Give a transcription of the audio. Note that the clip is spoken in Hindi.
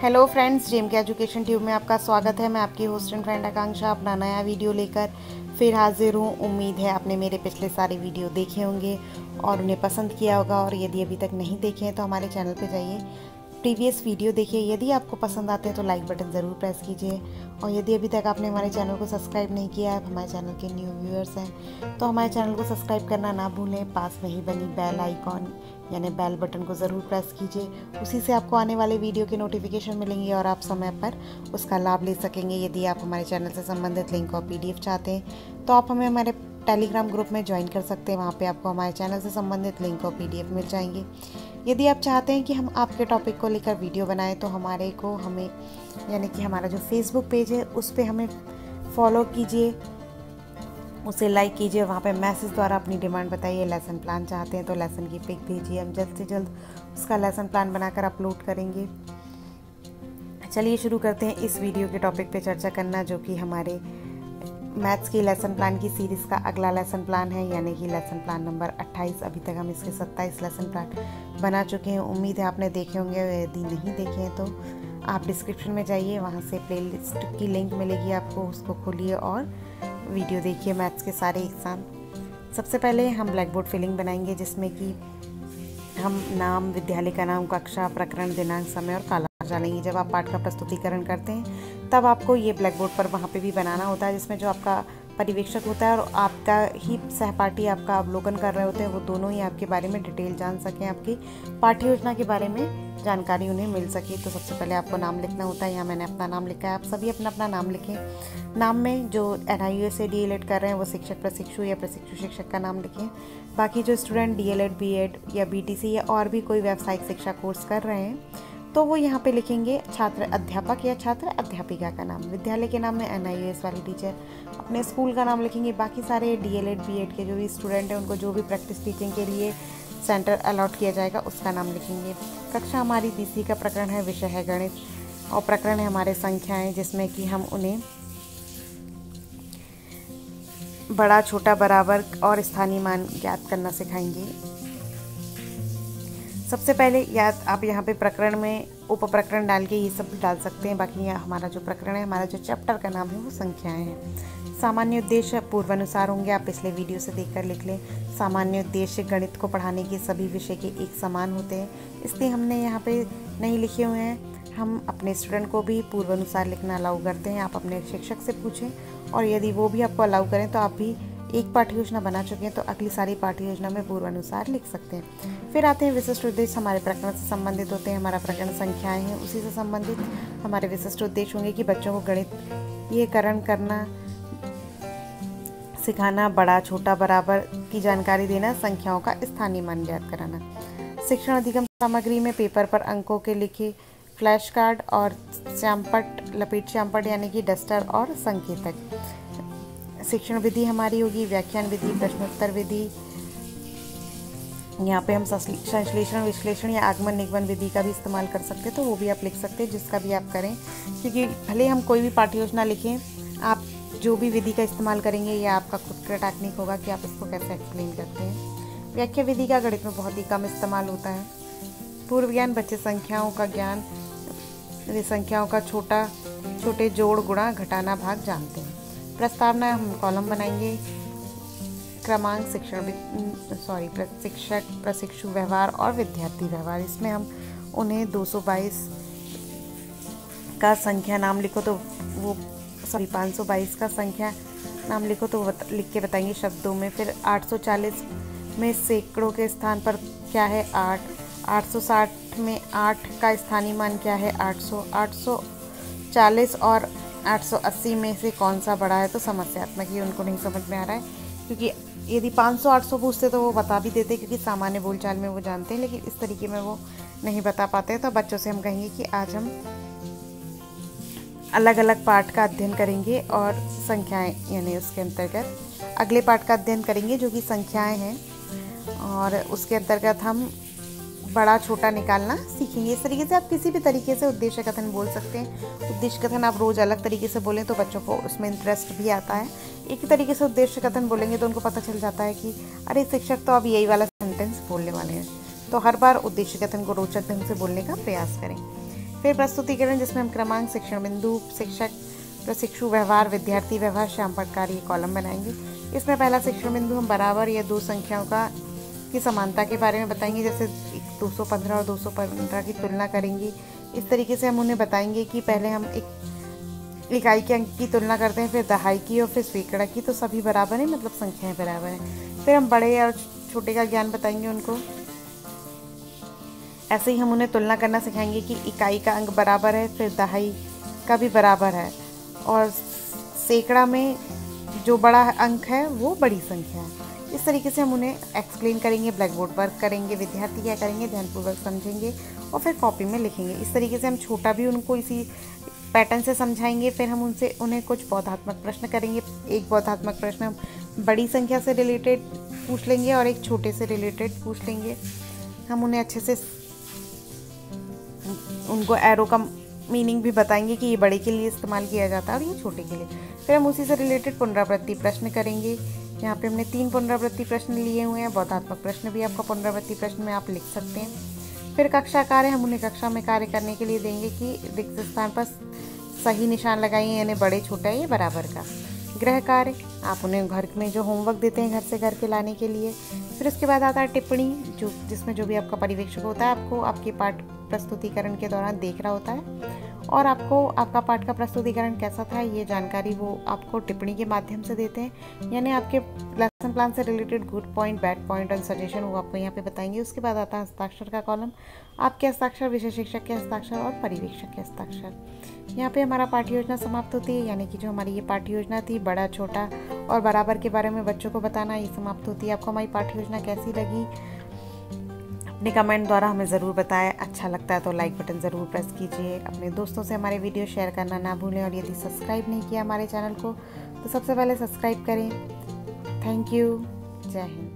Hello friends Gem K education tube में आपका स्वागत है। मैं आपकी होस्ट एंड फ्रेंड आकांक्षा, अपना नया वीडियो लेकर फिर हाजिर हूँ। उम्मीद है आपने मेरे पिछले सारे वीडियो देखे होंगे और उन्हें पसंद किया होगा और यदि अभी तक नहीं देखे हैं तो हमारे चैनल पर जाइए। प्रीवियस वीडियो देखिए, यदि आपको पसंद आते हैं तो लाइक बटन ज़रूर प्रेस कीजिए। और यदि अभी तक आपने हमारे चैनल को सब्सक्राइब नहीं किया है हमारे चैनल के न्यू व्यूअर्स हैं तो हमारे चैनल को सब्सक्राइब करना ना भूलें। पास में ही बनी बेल आइकॉन यानी बेल बटन को ज़रूर प्रेस कीजिए। उसी से आपको आने वाले वीडियो के नोटिफिकेशन मिलेंगे और आप समय पर उसका लाभ ले सकेंगे। यदि आप हमारे चैनल से संबंधित लिंक और पीडीएफ चाहते हैं तो आप हमें हमारे टेलीग्राम ग्रुप में ज्वाइन कर सकते हैं। वहाँ पे आपको हमारे चैनल से संबंधित लिंक और पीडीएफ मिल जाएँगे। यदि आप चाहते हैं कि हम आपके टॉपिक को लेकर वीडियो बनाएँ तो हमारे को हमें, यानी कि हमारा जो फेसबुक पेज है, उस पर हमें फॉलो कीजिए। उसे लाइक कीजिए। वहाँ पे मैसेज द्वारा अपनी डिमांड बताइए। लेसन प्लान चाहते हैं तो लेसन की पिक भेजिए। हम जल्द से जल्द उसका लेसन प्लान बनाकर अपलोड करेंगे। चलिए शुरू करते हैं इस वीडियो के टॉपिक पे चर्चा करना, जो कि हमारे मैथ्स की लेसन प्लान की सीरीज़ का अगला लेसन प्लान है, यानी कि लेसन प्लान नंबर 28 अभी तक हम इसके 27 लेसन प्लान बना चुके हैं। उम्मीद है आपने देखे होंगे, यदि नहीं देखे हैं तो आप डिस्क्रिप्शन में जाइए, वहाँ से प्लेलिस्ट की लिंक मिलेगी आपको, उसको खोलिए और वीडियो देखिए मैथ्स के सारे एग्ज़ाम सबसे पहले हम ब्लैक बोर्ड फिलिंग बनाएँगे, जिसमें कि हम नाम, विद्यालय का नाम, कक्षा, प्रकरण, दिनांक, समय और काला डालेंगे जब आप पाठ का प्रस्तुतिकरण करते हैं, तब आपको ये ब्लैक बोर्ड पर वहाँ पे भी बनाना होता है, जिसमें जो आपका पर्यवेक्षक होता है और आपका ही सहपाठी आपका अवलोकन कर रहे होते हैं, वो दोनों ही आपके बारे में डिटेल जान सकें, आपकी पाठ्य योजना के बारे में जानकारी उन्हें मिल सके। तो सबसे पहले आपको नाम लिखना होता है। यहाँ मैंने अपना नाम लिखा है। आप सभी अपना अपना नाम लिखें। नाम में जो एन आई यू से डी एल एड कर रहे हैं, वो शिक्षक, प्रशिक्षु या प्रशिक्षु शिक्षक का नाम लिखें। बाकी जो student D El Ed B Ed या बी टी सी या और भी कोई व्यावसायिक शिक्षा कोर्स कर रहे हैं तो वो यहाँ पे लिखेंगे छात्र अध्यापक या छात्र अध्यापिका का नाम। विद्यालय के नाम में एन आई एस वाली टीचर अपने स्कूल का नाम लिखेंगे। बाकी सारे D El Ed B Ed के जो भी स्टूडेंट हैं, उनको जो भी प्रैक्टिस टीचिंग के लिए सेंटर अलॉट किया जाएगा, उसका नाम लिखेंगे। कक्षा हमारी तीसरी का प्रकरण है, विषय है गणित, और प्रकरण है हमारे संख्याएँ, जिसमें कि हम उन्हें बड़ा, छोटा, बराबर और स्थानीय मान ज्ञात करना सिखाएँगे। सबसे पहले या आप यहाँ पे प्रकरण में उप प्रकरण डाल के ये सब डाल सकते हैं। बाकी यहाँ हमारा जो प्रकरण है, हमारा जो चैप्टर का नाम है, वो संख्याएँ हैं। सामान्य उद्देश्य पूर्वानुसार होंगे, आप पिछले वीडियो से देखकर लिख लें। सामान्य उद्देश्य गणित को पढ़ाने के सभी विषय के एक समान होते हैं। इसलिए हमने यहाँ पे नहीं लिखे हुए हैं। हम अपने स्टूडेंट को भी पूर्वानुसार लिखना अलाउ करते हैं। आप अपने शिक्षक से पूछें और यदि वो भी आपको अलाउ करें तो आप भी एक पाठ्य योजना बना चुके हैं तो अगली सारी पाठ्य योजना में पूर्वानुसार लिख सकते हैं। फिर आते हैं विशिष्ट उद्देश्य। हमारे प्रकरण से संबंधित होते हैं, हमारा प्रकरण संख्याएँ हैं, उसी से संबंधित हमारे विशिष्ट उद्देश्य होंगे कि बच्चों को गणित, ये करण करना, सिखाना, बड़ा, छोटा, बराबर की जानकारी देना, संख्याओं का स्थानीय मान ज्ञात कराना। शिक्षण अधिगम सामग्री में पेपर पर अंकों के लिखे फ्लैश कार्ड और श्यामपट, लपेट श्यामपट, यानी कि डस्टर और संकेतक। शिक्षण विधि हमारी होगी, व्याख्यान विधि, प्रश्नोत्तर विधि। यहाँ पे हम संश्लेषण, विश्लेषण या आगमन निगमन विधि का भी इस्तेमाल कर सकते हैं तो वो भी आप लिख सकते हैं, जिसका भी आप करें। क्योंकि भले हम कोई भी पाठ्य योजना लिखें, आप जो भी विधि का इस्तेमाल करेंगे, या आपका खुद का टेक्निक होगा कि आप इसको कैसे एक्सप्लेन करते हैं। व्याख्या विधि का गणित में बहुत ही कम इस्तेमाल होता है। पूर्व ज्ञान बच्चे संख्याओं का ज्ञान, संख्याओं का छोटा, छोटे जोड़ गुणा घटाना भाग जानते हैं। प्रस्तावना हम कॉलम बनाएँगे। क्रमांक, शिक्षण सॉरी प्रशिक्षक, प्रशिक्षु व्यवहार और विद्यार्थी व्यवहार। इसमें हम उन्हें 222 का संख्या नाम लिखो तो वो सॉरी 522 का संख्या नाम लिखो तो लिख के बताएँगे शब्दों में। फिर 840 में सैकड़ों के स्थान पर क्या है? आठ। 860 में आठ का स्थानीय मान क्या है? 800 840 और 880 में से कौन सा बड़ा है तो समस्यात्मक ही उनको नहीं समझ में आ रहा है। क्योंकि यदि 500 800 पूछते तो वो बता भी देते क्योंकि सामान्य बोलचाल में वो जानते हैं, लेकिन इस तरीके में वो नहीं बता पाते। तो बच्चों से हम कहेंगे कि आज हम अलग अलग पाठ का अध्ययन करेंगे और संख्याएँ, यानी उसके अंतर्गत अगले पाठ का अध्ययन करेंगे जो कि संख्याएँ हैं। और उसके अंतर्गत हम बड़ा छोटा निकालना सीखेंगे। इस तरीके से आप किसी भी तरीके से उद्देश्य कथन बोल सकते हैं। उद्देश्य कथन आप रोज़ अलग तरीके से बोलें तो बच्चों को उसमें इंटरेस्ट भी आता है। एक ही तरीके से उद्देश्य कथन बोलेंगे तो उनको पता चल जाता है कि, अरे, शिक्षक तो अब यही वाला सेंटेंस बोलने वाले हैं। तो हर बार उद्देश्य कथन को रोचक ढंग से बोलने का प्रयास करें। फिर प्रस्तुतिकरण, जिसमें हम क्रमांक, शिक्षण बिंदु, शिक्षक, प्रशिक्षु, व्यवहार, विद्यार्थी व्यवहार, श्याम पटकार ये कॉलम बनाएँगे। इसमें पहला शिक्षण बिंदु हम बराबर या दो संख्याओं का की समानता के बारे में बताएँगे, जैसे 215 और 215 की तुलना करेंगे। इस तरीके से हम उन्हें बताएँगे कि पहले हम एक इकाई के अंक की तुलना करते हैं, फिर दहाई की और फिर सैकड़ा की तो सभी बराबर हैं मतलब संख्याएँ बराबर हैं। फिर हम बड़े और छोटे का ज्ञान बताएँगे उनको। ऐसे ही हम उन्हें तुलना करना सिखाएँगे कि इकाई का अंक बराबर है, फिर दहाई का भी बराबर है। और सैकड़ा में जो बड़ा अंक है, वो बड़ी संख्या है। इस तरीके से हम उन्हें एक्सप्लेन करेंगे ब्लैक बोर्ड वर्क करेंगे, विद्यार्थी क्या करेंगे, ध्यानपूर्वक समझेंगे और फिर कॉपी में लिखेंगे। इस तरीके से हम छोटा भी उनको इसी पैटर्न से समझाएँगे, फिर हम उनसे, उन्हें कुछ बौद्धात्मक प्रश्न करेंगे। एक बौद्धात्मक प्रश्न हम बड़ी संख्या से रिलेटेड पूछ लेंगे और एक छोटे से रिलेटेड पूछ लेंगे। हम उन्हें अच्छे से उनको एरो का मीनिंग भी बताएँगे कि ये बड़े के लिए इस्तेमाल किया जाता है और ये छोटे के लिए। फिर हम उसी से रिलेटेड पुनरावृत्ति प्रश्न करेंगे। यहाँ पे हमने तीन पुनरावृत्ति प्रश्न लिए हुए हैं बौद्धात्मक प्रश्न भी आपका पुनरावृत्ति प्रश्न में आप लिख सकते हैं। फिर कक्षा कार्य हम उन्हें कक्षा में कार्य करने के लिए देंगे कि रिक्त स्थान पर सही निशान लगाइए, यानी बड़े, छोटा, ये बराबर का। गृह कार्य, आप उन्हें घर में जो होमवर्क देते हैं, घर से घर के लाने के लिए। फिर उसके बाद आता है टिप्पणी, जो जिसमें जो भी आपका पर्यवेक्षक होता है, आपको आपके पाठ प्रस्तुतिकरण के दौरान देख रहा होता है। और आपको आपका पाठ का प्रस्तुतिकरण कैसा था, ये जानकारी वो आपको टिप्पणी के माध्यम से देते हैं। यानी आपके लेसन प्लान से related good point bad point and suggestion वो आपको यहाँ पे बताएँगे। उसके बाद आता है हस्ताक्षर का कॉलम आपके हस्ताक्षर विषय शिक्षक के हस्ताक्षर और परिवेक्षक के हस्ताक्षर? यहाँ पे हमारा पाठ्य योजना समाप्त होती है। यानी कि जो हमारी ये पाठ्य योजना थी, बड़ा, छोटा और बराबर के बारे में बच्चों को बताना, ये समाप्त होती है। आपको हमारी पाठ्य योजना कैसी लगी? अपने कमेंट द्वारा हमें ज़रूर बताएँ। अच्छा लगता है तो लाइक बटन ज़रूर प्रेस कीजिए। अपने दोस्तों से हमारे वीडियो शेयर करना ना भूलें और यदि सब्सक्राइब नहीं किया हमारे चैनल को तो सबसे पहले सब्सक्राइब करें। थैंक यू जय हिंद।